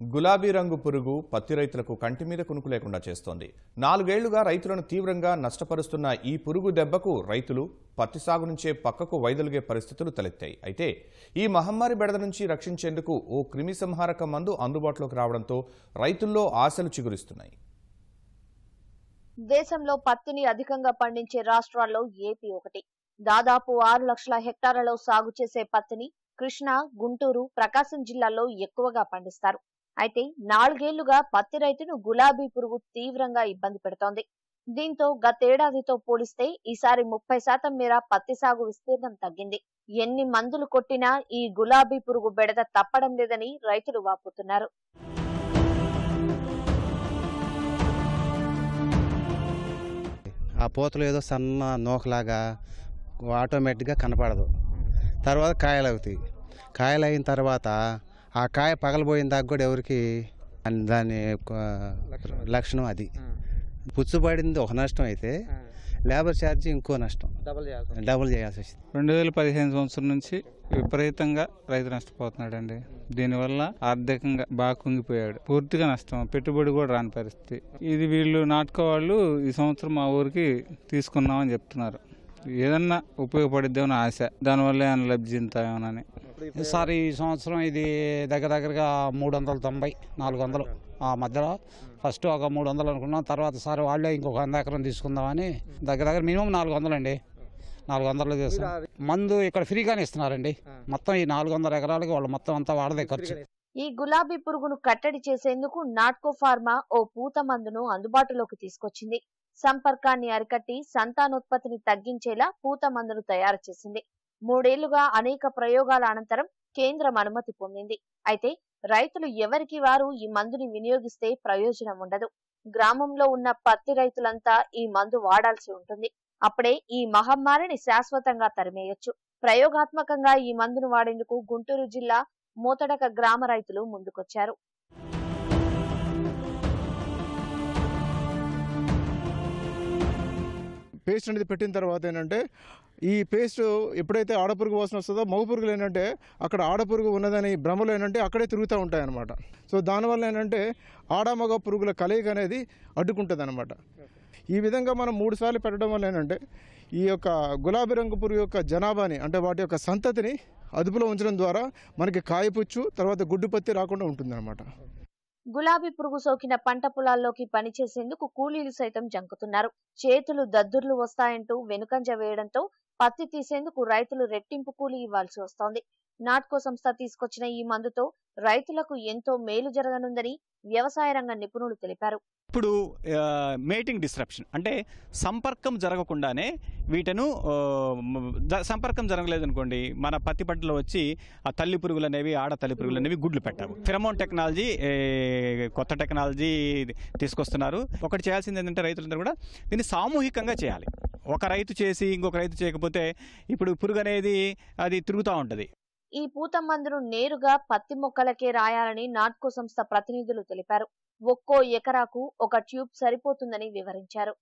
గులాబీ రంగు పురుగు పత్తి రైతులకు కంటి మీద కునుకు లేకుండా చేస్తోంది. నాలుగేళ్ళుగా రైతులను తీవ్రంగా నష్టపరుస్తున్న ఈ పురుగు దెబ్బకు రైతులు పత్తి సాగు నుంచే పక్కకు వైదొలిగే పరిస్థితులు తలెత్తాయి. అయితే ఈ మహమ్మారి బెడద నుంచి రక్షించేందుకు ఓ క్రిమి సంహారక మందు అందుబాటులోకి రావడంతో రైతుల్లో ఆశలు చిగురిస్తున్నాయి. దేశంలో పత్తిని అధికంగా పండించే రాష్ట్రాల్లో ఏపీ ఒకటి. దాదాపు ఆరు లక్షల హెక్టార్లలో సాగు చేసే పత్తిని కృష్ణా గుంటూరు ప్రకాశం జిల్లాల్లో ఎక్కువగా పండిస్తారు. అయితే నాలుగేళ్ళుగా పత్తి రైతును గులాబీ పురుగు తీవ్రంగా ఇబ్బంది పెడుతోంది. దీంతో గతేడాదితో పోలిస్తే ఈసారి ముప్పై శాతం మేర పత్తి సాగు విస్తీర్ణం తగ్గింది. ఎన్ని మందులు కొట్టినా ఈ గులాబీ పురుగు బెడద తప్పడం లేదని రైతులు వాపోతున్నారు. ఆ పూతలు ఏదో సన్న నోకలాగా ఆటోమేటిక్గా కనపడదు. తర్వాత కాయలు అవుతాయి కాయలు అయిన తర్వాత ఆ కాయ పగలబోయిన దాకా కూడా ఎవరికి దాని- లక్షణం అది. పుచ్చుబడింది ఒక నష్టం అయితే లేబర్ ఛార్జ్ ఇంకో నష్టం. డబుల్ చేయాల్సి వచ్చింది రెండు వేల పదిహేను సంవత్సరం నుంచి విపరీతంగా రైతు నష్టపోతున్నాడండి. దీనివల్ల ఆర్థికంగా బాగా కుంగిపోయాడు. పూర్తిగా నష్టం పెట్టుబడి కూడా రాని పరిస్థితి. ఇది వీళ్ళు నాటుకో వాళ్ళు ఈ సంవత్సరం మా ఊరికి తీసుకున్నామని చెప్తున్నారు. ఏదన్నా ఉపయోగపడిద్దామని ఆశ దానివల్ల ఏమైనా లబ్ధి చెందుతామేమోనని ఈసారి ఈ సంవత్సరం ఇది దగ్గర దగ్గరగా మూడు వందల తొంభై నాలుగు వందలు ఆ మధ్యలో ఫస్ట్ ఒక మూడు వందలు అనుకున్నాం తర్వాత సార్ వాళ్ళే ఇంకొక వంద ఎకరం తీసుకుందామని దగ్గర దగ్గర మినిమం నాలుగు వందలు అండి నాలుగు వందలు చేస్తాం మందు ఇక్కడ ఫ్రీగానే ఇస్తున్నారండి. మొత్తం ఈ నాలుగు వందల ఎకరాలకి వాళ్ళు మొత్తం అంతా వాళ్ళదే ఖర్చు. ఈ గులాబీ పురుగును కట్టడి చేసేందుకు నాట్కో ఫార్మా ఓ పూత మందును అందుబాటులోకి తీసుకొచ్చింది. సంపర్కాన్ని అరికట్టి సంతానోత్పత్తిని తగ్గించేలా పూత మందును తయారు చేసింది. మూడేళ్ళుగా అనేక ప్రయోగాల అనంతరం కేంద్రం అనుమతి పొందింది. అయితే రైతులు ఎవరికి వారు ఈ మందుని వినియోగిస్తే ప్రయోజనం ఉండదు. గ్రామంలో ఉన్న పత్తి రైతులంతా ఈ మందు వాడాల్సి ఉంటుంది. అప్పుడే ఈ మహమ్మారిని శాశ్వతంగా తరిమేయొచ్చు. ప్రయోగాత్మకంగా ఈ మందును వాడేందుకు గుంటూరు జిల్లా మూతడక గ్రామ రైతులు ముందుకొచ్చారు. పేస్ట్ అనేది పెట్టిన తర్వాత ఏంటంటే ఈ పేస్ట్ ఎప్పుడైతే ఆడపురుగు వాసన వస్తుందో మగ పురుగులు ఏంటంటే అక్కడ ఆడపురుగు ఉన్నదని భ్రమలు ఏంటంటే అక్కడే తిరుగుతూ ఉంటాయన్నమాట. సో దానివల్ల ఏంటంటే ఆడ మగ పురుగుల కలయిక అనేది అడ్డుకుంటుంది అనమాట ఈ విధంగా మనం మూడు సార్లు పెట్టడం వల్ల ఏంటంటే ఈ యొక్క గులాబీ రంగు పురుగు యొక్క జనాభాని అంటే వాటి యొక్క సంతతిని అదుపులో ఉంచడం ద్వారా మనకి కాయపుచ్చు తర్వాత గుడ్డు పత్తి రాకుండా ఉంటుంది గులాబీ పురుగు సోకిన పంట పొలాల్లోకి పనిచేసేందుకు కూలీలు సైతం జంకుతున్నారు. చేతులు దద్దుర్లు వస్తాయంటూ వెనుకంజ వేయడంతో పత్తి తీసేందుకు రైతులు రెట్టింపు కూలీ ఇవ్వాల్సి వస్తోంది. నాట్కో సంస్థ తీసుకొచ్చిన ఈ మందుతో రైతులకు ఎంతో మేలు జరగనుందని వ్యవసాయ రంగ నిపుణులు తెలిపారు. ఇప్పుడు మేటింగ్ డిస్ట్రప్షన్ అంటే సంపర్కం జరగకుండానే వీటను సంపర్కం జరగలేదనుకోండి మన పత్తి పంటలో వచ్చి ఆ తల్లి పురుగులు అనేవి ఆడ తల్లి పురుగులు అనేవి గుడ్లు పెట్టావు ఫిరమోన్ టెక్నాలజీ కొత్త టెక్నాలజీ తీసుకొస్తున్నారు. ఒకటి చేయాల్సింది ఏంటంటే రైతులందరూ కూడా దీన్ని సామూహికంగా చేయాలి. ఒక రైతు చేసి ఇంకొక రైతు చేయకపోతే ఇప్పుడు పురుగు అనేది అది తిరుగుతూ ఉంటుంది. ఈ పూత మందును నేరుగా పత్తి మొక్కలకే రాయాలని నాట్కో సంస్థ ప్రతినిధులు తెలిపారు. ఒక్కో ఎకరాకు ఒక ట్యూబ్ సరిపోతుందని వివరించారు.